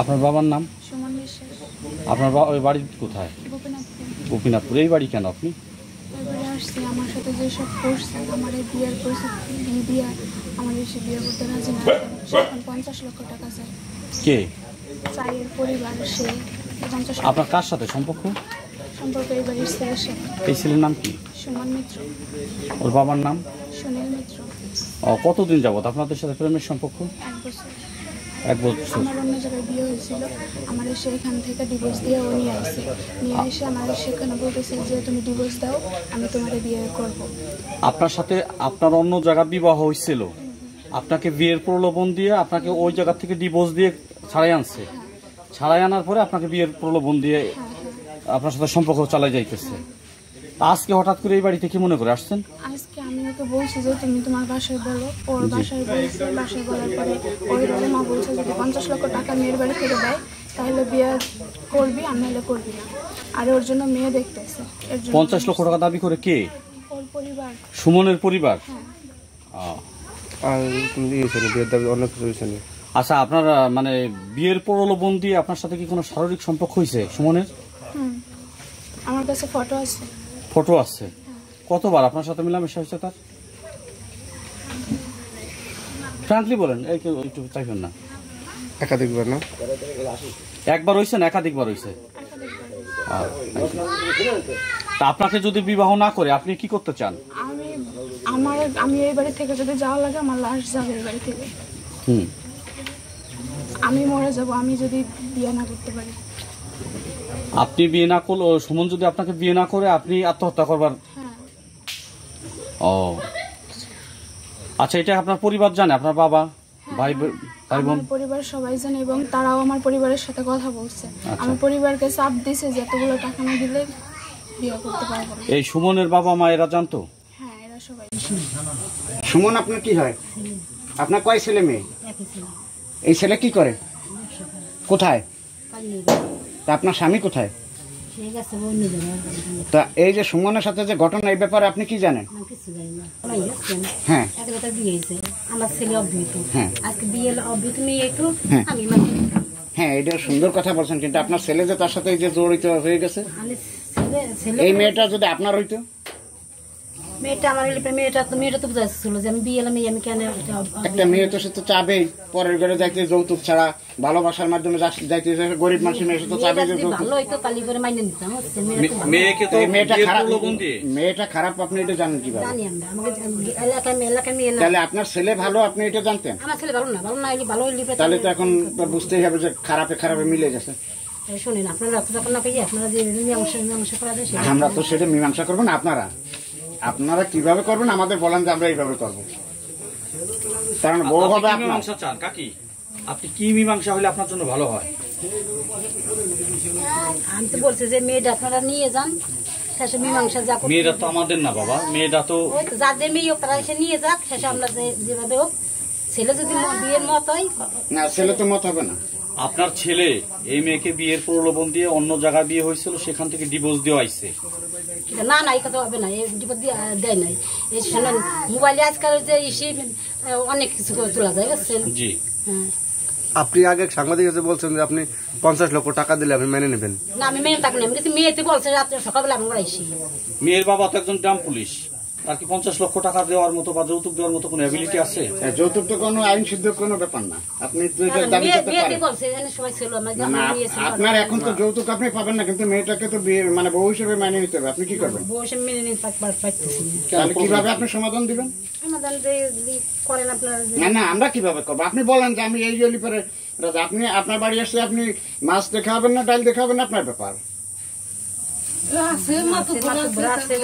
আপনার বাবার নাম? আপনার ওই বাড়ি কোথায়? গোপীনাথপুর। এই বাড়ি কেন আপনি? আসছি আমার সাথে যেসব করছে আমার এই বিয়ের পরিস্থিতি এই আমার এসে বিয়ে করতে রাজি না। পঞ্চাশ লক্ষ টাকা চাই। কে? চাইয়ের পরিবার সে। আপনার কার সাথে সম্পর্ক? সম্পর্ক এই বাড়ির ছেলের সাথে। এই ছেলের নাম কি? সুমন মিত্র। ওর বাবার নাম? সুনীল মিত্র। কতদিন যাবত আপনাদের সাথে প্রেমের সম্পর্ক? এক বছর। এক বছর। আমার অন্য জায়গায় বিয়ে হয়েছিল আমার এখান থেকে ডিভোর্স দিয়ে ও নিয়ে আসছে নিয়ে এসে আমার সেখানে বলতেছে যে তুমি ডিভোর্স দাও আমি তোমার বিয়ে করব। আপনার সাথে আপনার অন্য জায়গা বিবাহ হয়েছিল? আপনাকে বিয়ের প্রলোভন দিয়ে আপনাকে ওই জায়গা থেকে ডিভোর্স দিয়ে ছাড়াই আনছে? ছাড়াই আনার পরে আপনাকে বিয়ের প্রলোভন দিয়ে হ্যাঁ হ্যাঁ। আপনার সাথে সম্পর্ক চালাই যাইতেছে। তা আজকে হঠাৎ করে এই বাড়িতে কি মনে করে আসছেন? আজকে ওকে বলছি যে তুমি তোমার বাসায় বলো ওর বাসায় বলছে বাসায় বলার পরে ওই বলে মা বলছে যদি পঞ্চাশ লক্ষ টাকা মেয়ের বাড়ি থেকে দেয় তাহলে বিয়ে করবি আর নাহলে করবি না। আর ওর জন্য মেয়ে দেখতেছে এর জন্য পঞ্চাশ লক্ষ টাকা দাবি করে কে? ওর পরিবার। সুমনের পরিবার? হ্যাঁ। আর তুমি বিয়ের দাবি অন্য কিছু আচ্ছা আপনার মানে বিয়ের প্রলোভন দিয়ে আপনার সাথে কি কোনো শারীরিক সম্পর্ক হয়েছে সুমনের? হুম। আমার কাছে ফটো আছে। ফটো আছে। কতবার আপনার সাথে মিলামেশা হয়েছে তার? ফ্রাঙ্কলি বলেন একটু চাইবেন না। একাধিকবার না? একবার হয়েছে না একাধিকবার হয়েছে তা আপনাকে যদি বিবাহ না করে আপনি কি করতে চান? আমি আমার আমি এই বাড়ি থেকে যদি যাওয়া লাগে আমার লাশ যাবে এই বাড়ি থেকে। হুম। আমি মরে যাব আমি যদি বিয়ে না করতে পারি। আপনি বিয়ে না করলে ও সুমন যদি আপনাকে বিয়ে না করে আপনি আত্মহত্যা করবার হ্যাঁ। ও। আচ্ছা এটা আপনার পরিবার জানে? আপনার বাবা ভাই ব- ভাই বোন? আমার পরিবার সবাই জানে এবং তারাও আমার পরিবারের সাথে কথা বলছে। আচ্ছা। আমার পরিবারকে চাপ দিছে যে এতগুলো টাকা না দিলে বিয়ে করতে পারব না। এই সুমনের বাবা মা এরা জানতো? হ্যাঁ এরা সবাই সুমন আপনার কি হয়? আপনার কয় ছেলে মেয়ে? এই ছেলে কি করে? কোথায়? তা আপনার স্বামী কোথায়? তা এই যে সুমনের সাথে যে ঘটনা এই ব্যাপারে আপনি কি জানেন? হ্যাঁ। আমার ছেলে হ্যাঁ। আজকে বিয়ে অবহিত মেয়ে একটু হ্যাঁ। আমি মানে হ্যাঁ এটা সুন্দর কথা বলছেন কিন্তু আপনার ছেলে যে তার সাথে যে জড়িত হয়ে গেছে? এই মেয়েটা যদি আপনার হইতো? মেয়েটা আমার মেয়েটা তো মেয়েটা তো বুঝাচ্ছিল যে আমি বিয়ে এলাম আমি কেন একটা মেয়ে তো সে তো চাবেই পরের ঘরে যাইতে যৌতুক ছাড়া ভালোবাসার মাধ্যমে যাইতে গরিব মানুষের মেয়ে তো চাবে যে যৌতুক। ভালো হইতো তালি করে মাইনে নিতাম হচ্ছে মেয়েটা তো মেয়েকে তো মেয়েটা খারাপ মেয়েটা খারাপ আপনি এটা জানেন কীভাবে? জানি আমরা আমাকে এলাকায় এলাকায় মেয়ে তাহলে আপনার ছেলে ভালো আপনি এটা জানতেন? আমার ছেলে ভালো না ভালো না হইলে ভালো হইলে তাহলে তো এখন বুঝতেই হবে যে খারাপে খারাপে মিলে গেছে। শুনেন আপনারা যখন না পেয়ে আপনারা যে মীমাংসা মীমাংসা করা যায় আমরা তো সেটা মীমাংসা করব না আপনারা? আপনারা কীভাবে করবেন? আমাদের বলেন যে আমরা এইভাবে করব। কারণ বউ হবে আপনার চান কাকি? আপনি কি মীমাংসা হলে আপনার জন্য ভালো হয়? আমি তো বলছি যে মেয়েটা আপনারা নিয়ে যান। শেষে মীমাংসা যা করতে মেয়েরা তো আমাদের না বাবা। মেয়েরা তো যাদের মেয়ে হোক তারা এসে নিয়ে যাক। শেষে আমরা যেভাবে হোক। ছেলে যদি বিয়ের মত হয় না ছেলে তো মত হবে না। আপনার ছেলে এই মেয়েকে বিয়ের প্রলোভন দিয়ে অন্য জায়গায় বিয়ে হয়েছিল সেখান থেকে ডিভোর্স দেওয়া আইছে না না এই কথা হবে না এই বিপদ দিয়ে নাই। এই শোনেন মোবাইলে আজকাল যে ইসে অনেক কিছু করে তোলা যায় বুঝছেন? জি। হ্যাঁ। আপনি আগে সাংবাদিক এসে বলছেন যে আপনি পঞ্চাশ লক্ষ টাকা দিলে আপনি মেনে নেবেন। না আমি মেনে থাকি না আমি কিন্তু মেয়েতে বলছে রাত্রে সকালবেলা আমি মেয়ের বাবা তো একজন গ্রাম পুলিশ তার কি পঞ্চাশ লক্ষ টাকা দেওয়ার মতো বা যৌতুক দেওয়ার মতো কোনো অ্যাবিলিটি আছে? হ্যাঁ, যৌতুক তো কোনো আইন সিদ্ধ কোনো ব্যাপার না। আপনি দাবি করতে পারেন। বলছে এখানে সবাই ছিল আমার না, না, নিয়েছে আপনার এখন তো যৌতুক আপনি পাবেন না কিন্তু মেয়েটাকে তো বিয়ে মানে বউ হিসেবে নিতে হবে। আপনি কি করবেন? মেনে নিতে তাহলে কীভাবে আপনি সমাধান দিবেন? না না আমরা কীভাবে করব? আপনি বলেন যে আমি এই জলি পরে আপনি আপনার বাড়ি আসলে আপনি মাছ দেখাবেন না ডাল দেখাবেন না আপনার ব্যাপার। মাত্র রাত্রে